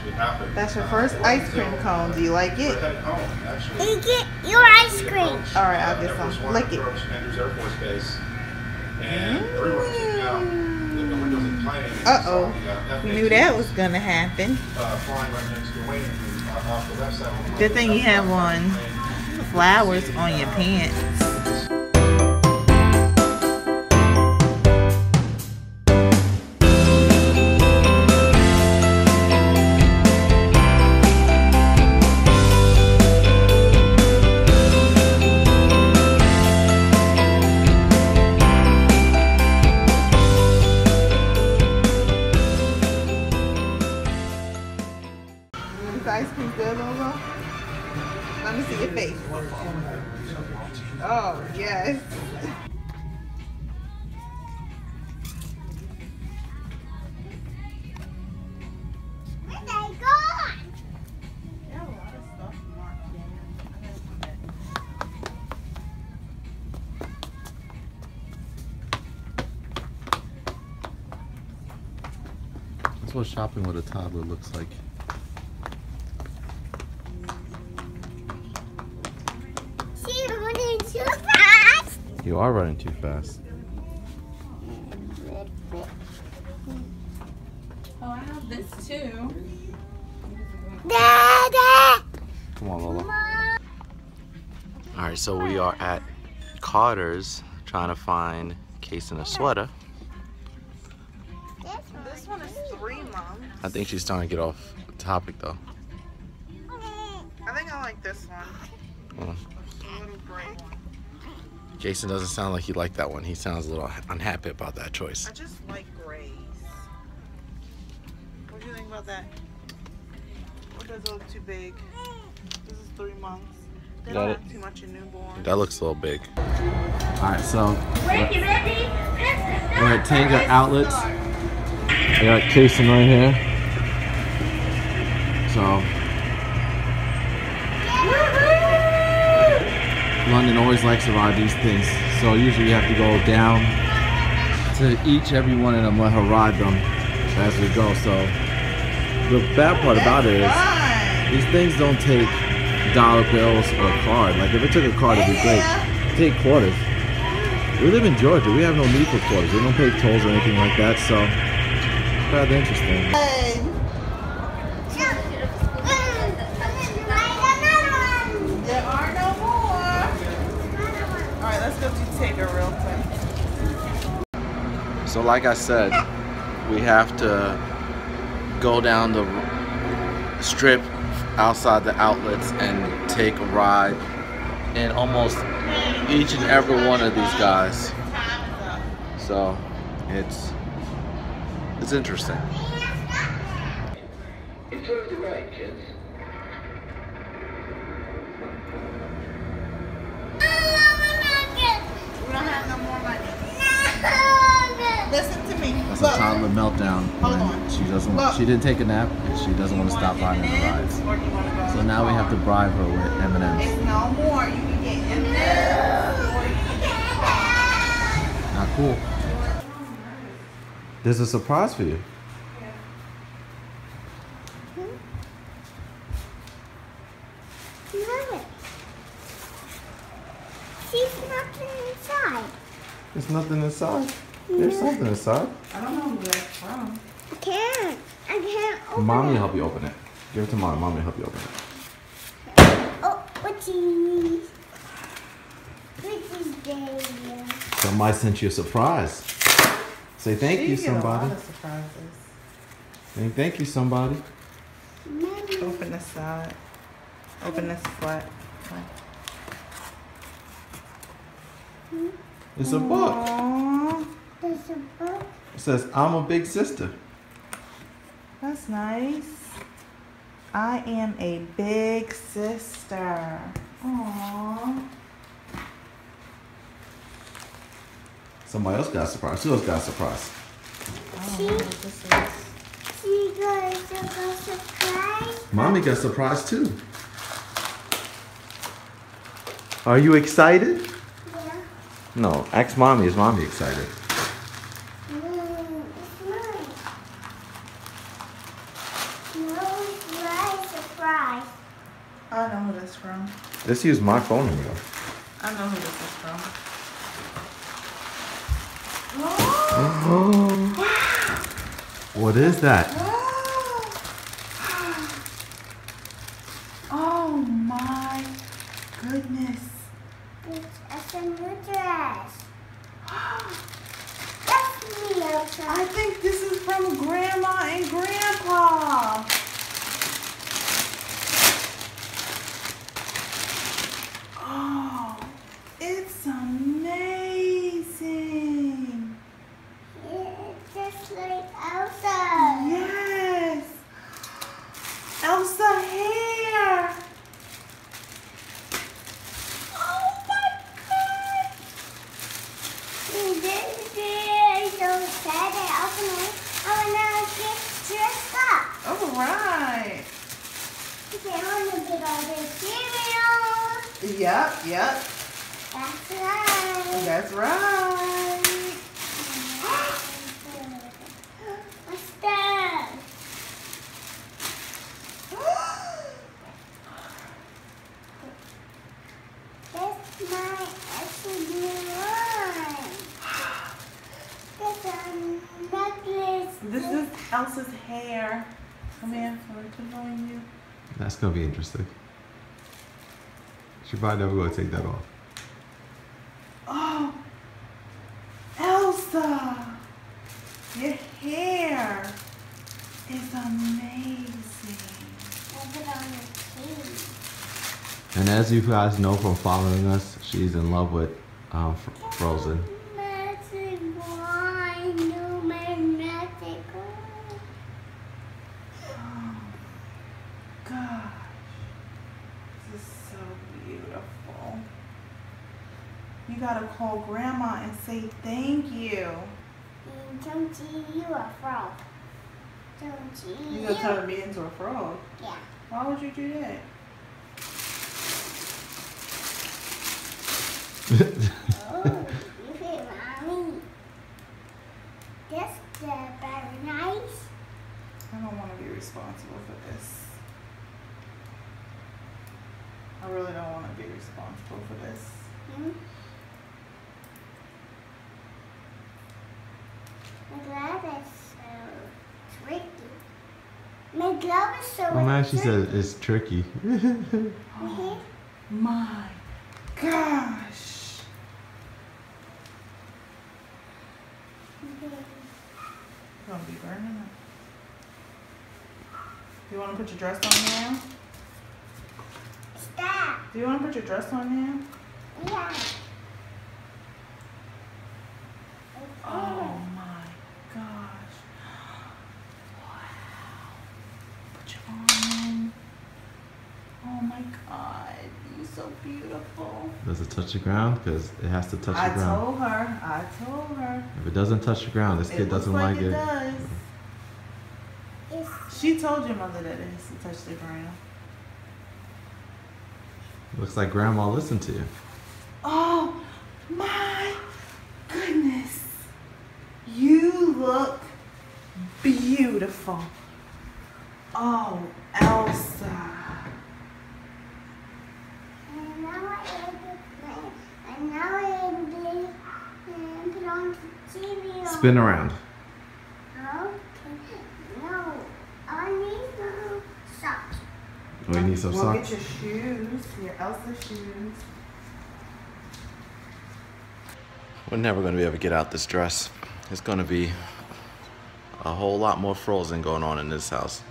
actually happened. That's your first ice cream cone. Do you like it? You get your ice cream. All right, I'll get some. Lick it. Andrews Air Force Base. And everyone came out. The windows in plane. Uh oh. The, uh, We knew that was gonna happen. Uh, flying right next to the wing uh, off the left side. Good thing you have on flowers on your pants. That's what shopping with a toddler looks like. See, you're running too fast. You are running too fast. Oh, I have this too. Dada. Come on, Lola. All right, so we are at Carter's trying to find Kason a sweater. This one is three months. I think she's trying to get off topic though. I think I like this one. Oh. A little gray one. Jason doesn't sound like he liked that one. He sounds a little unhappy about that choice. I just like grays. What do you think about that? Or does it look too big? This is three months. They Got don't have too much in newborn. That looks a little big. All right, so we're at Tanger Outlets. I got Kason right here. So London always likes to ride these things. So usually you have to go down to each every one of them, let her ride them as we go. So the bad part about it is these things don't take dollar bills or a card. Like if it took a card, it'd be great. Take quarters. We live in Georgia. We have no need for quarters. We don't pay tolls or anything like that. So rather interesting. There are no more. All right, let's go to Tigger real quick. So like I said, we have to go down the strip outside the outlets and take a ride in almost each and every one of these guys. So it's it's interesting. We don't have no more money. Listen to me. That's Look. a toddler meltdown. Hold on. She doesn't. Look. She didn't take a nap, and she doesn't want to stop riding the rides. Or do you wanna go So now we have to bribe her with M and M's. It's no more. You can get M&M's or you can get Not cool. There's a surprise for you. She's nothing inside. There's nothing inside. There's something inside. I don't know who that's from. I can't. I can't open it. Mommy will it. help you open it. Give it to mommy. Mommy will help you open it. Oh, what's in This is Daniel. Somebody sent you a surprise. Say thank you, She get a lot somebody. of surprises. Say thank you, somebody. Mommy. Open this side. Open this flat. It's a book. Aww, There's a book. It says, I'm a big sister. that's nice. I am a big sister. Aww. Somebody else got a surprise. Who else got a surprise? I don't know what this is. She got a surprise. Mommy got a surprise too. Are you excited? Yeah. No, ask mommy. Is mommy excited? Mm, it's mine. No surprise. I know who this from. Let's use my phone number. I know who this is from. What is that? Oh my goodness. It's it's a new dress. That's me, Elsa. I think this is from Grandma and Grandpa. Oh, it's amazing. It's just like Elsa. Yes. Elsa hair. Oh my god. This is so sad. I open it. I wanna get dressed up. All right. Okay, I wanna get all the cereal. Yep, yep. That's right. That's right. What's that? That's my actually one. That's a necklace. This is Elsa's hair. Come here, I'm controlling you. That's gonna be interesting. She probably never gonna take that off. Oh, Elsa, your hair is amazing. On key. And as you guys know from following us, she's in love with um, Frozen. Magic wine, new magic wine. Oh, gosh, this is so beautiful. You gotta call Grandma and say thank you. And don't see you a frog. Don't see You gonna turn me into a frog? Yeah. Why would you do that? Oh, you hit mommy. That's uh, very nice. I don't want to be responsible for this. I really don't want to be responsible for this. Hmm? My glove is so tricky. My glove is so Oh man, she tricky. said it's tricky. Mhm. My gosh. Mhm. Gonna be burning up. Do you want to put your dress on now? Stop. Do you want to put your dress on now? Yeah. Oh my gosh. Wow. Put your arm. Oh my god. You're so beautiful. Does it touch the ground? Because it has to touch I the ground. told her. I told her. If it doesn't touch the ground, this It kid doesn't like like it it. does. She told your mother that it has to touch the ground. Looks like grandma listened to you. Oh my goodness. You look beautiful. Oh, Elsa. and now I have to and now I have to put on. Spin around. Okay. No. I need the socks. Oh, we need some We'll socks. get your shoes, your Elsa shoes. We're never going to be able to get out this dress. It's going to be a whole lot more frozen going on in this house.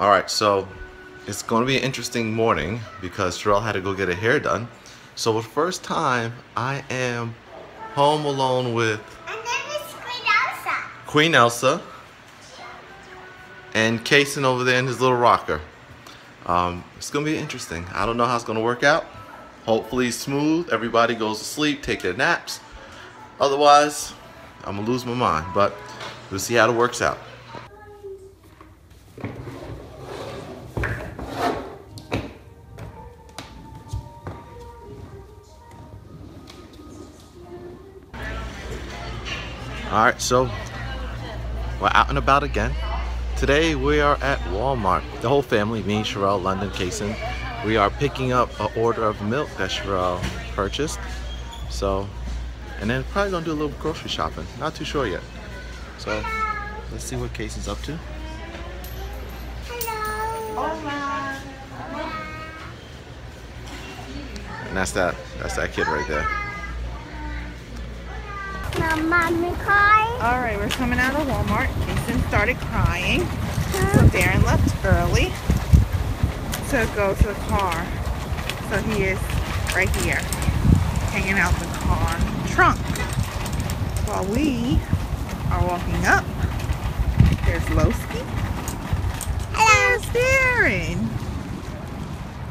All right, so it's going to be an interesting morning because Sherelle had to go get her hair done. So for the first time, I am home alone with And then it's Queen Elsa. Queen Elsa and Kason over there in his little rocker. Um, it's gonna be interesting. I don't know how it's gonna work out. Hopefully smooth. Everybody goes to sleep, take their naps. Otherwise, I'm gonna lose my mind. But we'll see how it works out. All right, so we're out and about again. Today we are at Walmart. The whole family, me, Sherelle, London, Kason. We are picking up an order of milk that Sherelle purchased. So, and then probably gonna do a little grocery shopping. Not too sure yet. So, let's see what Kason's up to. Hello. And that's that. That's that kid right there. My mommy cry. All right, we're coming out of Walmart. Jason started crying. So Darren left early to go to the car. So he is right here, hanging out the car trunk. While we are walking up, there's Lowski. There's Darren.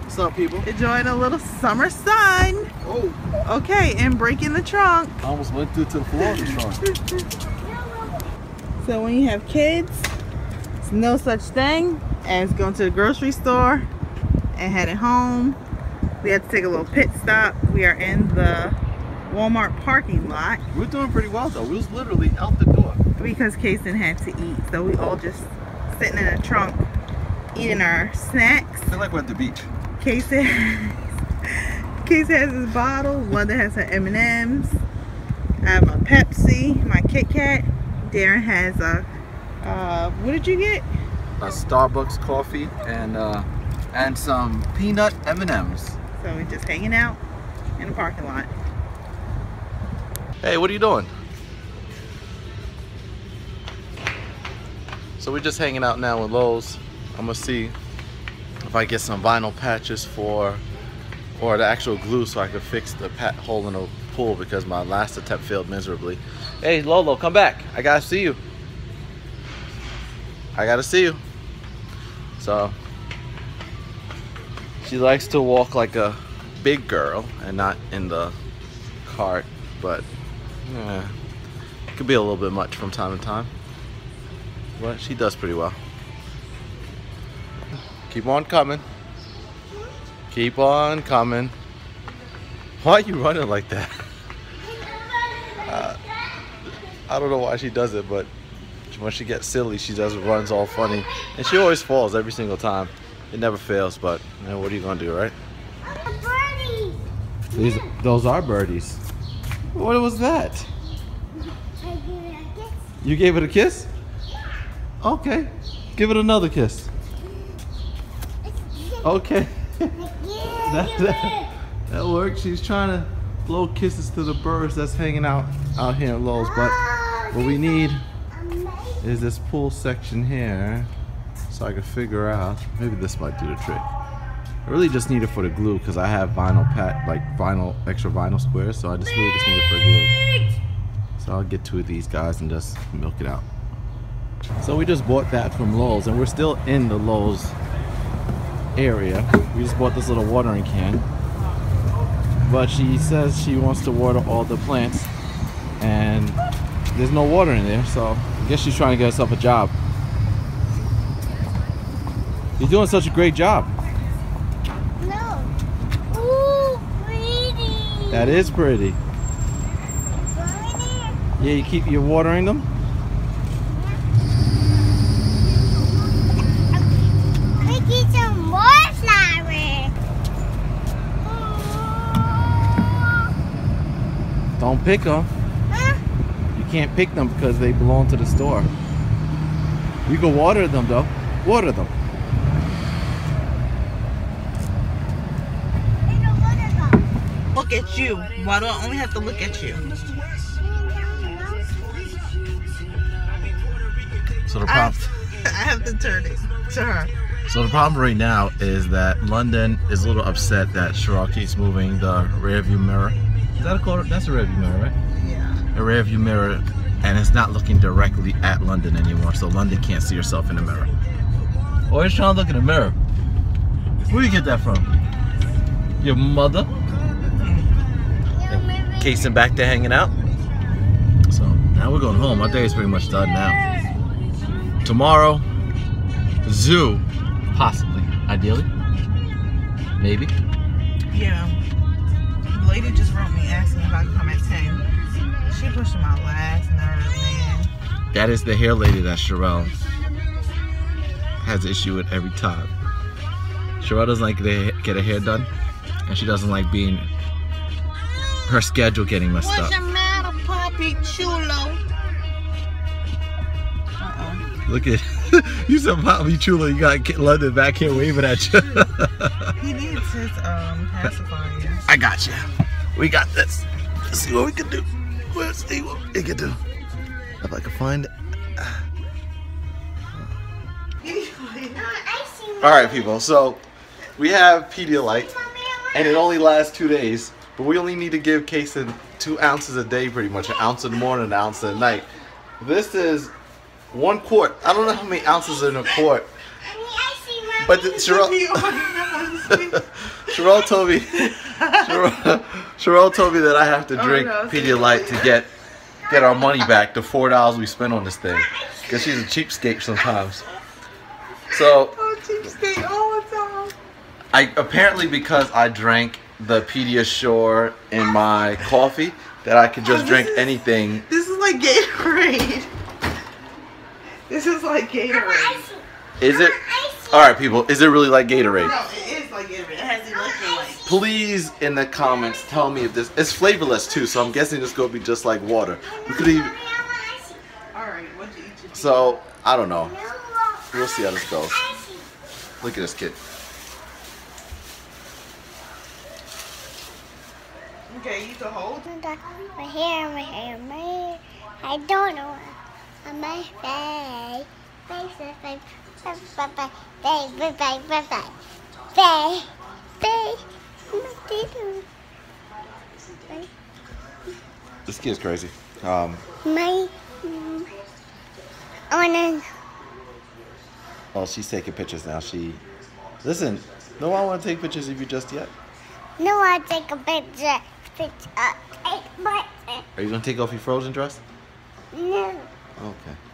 What's up, people? Enjoying a little summer sun. Oh, Okay, and breaking the trunk. I almost went through to the floor of the trunk. So when you have kids, it's no such thing as going to the grocery store and heading home. We had to take a little pit stop. We are in the Walmart parking lot We're doing pretty well though. We was literally out the door. because Kason had to eat. So we all just sitting in the trunk eating our snacks. I feel like we're at the beach. Kason has, Kason has his bottle. London has her M&Ms. I have my Pepsi, my Kit Kat. Darren has a, uh, what did you get? A Starbucks coffee and uh, and some peanut M&Ms. So we're just hanging out in the parking lot. Hey, what are you doing? So we're just hanging out now with Lowe's. I'm gonna see if I get some vinyl patches for, or the actual glue so I could fix the hole in the pool because my last attempt failed miserably. Hey Lolo, come back. I gotta see you. I gotta see you. So, she likes to walk like a big girl and not in the cart, but yeah, it could be a little bit much from time to time. But she does pretty well. Keep on coming. Keep on coming. Why are you running like that? Uh, I don't know why she does it, but when she gets silly, she does runs all funny, and she always falls every single time. It never fails, but you know, what are you gonna do, right? These, those are birdies. What was that? I give it a kiss. You gave it a kiss? Okay. Give it another kiss. Okay. That, that, that works. She's trying to blow kisses to the birds that's hanging out out here in Lowe's. But Oh, what we need is is this pool section here. So I can figure out. Maybe this might do the trick. I really just need it for the glue because I have vinyl pat like vinyl extra vinyl squares. So I just really just need it for glue. So I'll get two of these guys and just milk it out. So we just bought that from Lowe's and we're still in the Lowe's area. We just bought this little watering can. But she says she wants to water all the plants and there's no water in there, so I guess she's trying to get herself a job. You're doing such a great job. No. Ooh, pretty. That is pretty. Pretty. Yeah, you keep you're watering them? Making some more flowers. Don't pick them. You can't pick them because they belong to the store. You can water them though. Water them. Ain't no water though. Look at you. Why do I only have to look at you? So the problem I have to turn it to her. So the problem right now is that London is a little upset that Sherelle keeps moving the rear view mirror. Is that a quarter? That's a rear view mirror, right? Yeah. A rear view mirror and it's not looking directly at London anymore, so London can't see herself in the mirror. Always trying to look in the mirror. Where you get that from? Your mother? Kason back there hanging out. So now we're going home. Our day is pretty much done now. Tomorrow, zoo, possibly, ideally, maybe. Yeah. The lady just wrote me asking if I could come at 10. She pushing my last nerve, man. That is the hair lady that Sherelle has issue with every time. Sherelle doesn't like to get her hair done, and she doesn't like being her schedule getting messed up. matter, Look at you said Poppy Chula. You got London back here waving at you. He needs his um pacifiers. I got you. We got this. Let's see what we can do. Let's see what we can do. If I can find it. All right, people. So we have Pedialyte, and it only lasts two days. But we only need to give Kason two ounces a day, pretty much an ounce in the morning, an ounce at night. This is one quart. I don't know how many ounces are in a quart, but the, Sherelle, Sherelle told me. Sherelle, Sherelle told me that I have to Oh, drink no. Pedialyte to get get our money back, the four dollars we spent on this thing, because she's a cheapskate sometimes. So Oh, cheapskate all the time. I apparently because I drank the Pediasure in my coffee that I could just Oh, drink is- anything. This is like Gatorade. This is like Gatorade. Is it? All right, people. Is it really like Gatorade? No, it is like Gatorade. It has electrolytes. Please in the comments tell me if this it's flavorless too. So I'm guessing it's gonna be just like water. We could even. All right, what'd you eat? Your So I don't know. We'll see how this goes. Look at this kid. Okay, you can hold. My hair, my hair, my hair. I don't know. On my face. Face, face, face, face, face, face, face, face, face, face. Face, face. This kid's crazy. Um, My, mm, I wanna, oh, she's taking pictures now. She, listen, no one want to take pictures of you just yet. no, I take a picture. Picture. Uh, take my, Are you gonna take off your frozen dress? no. Okay.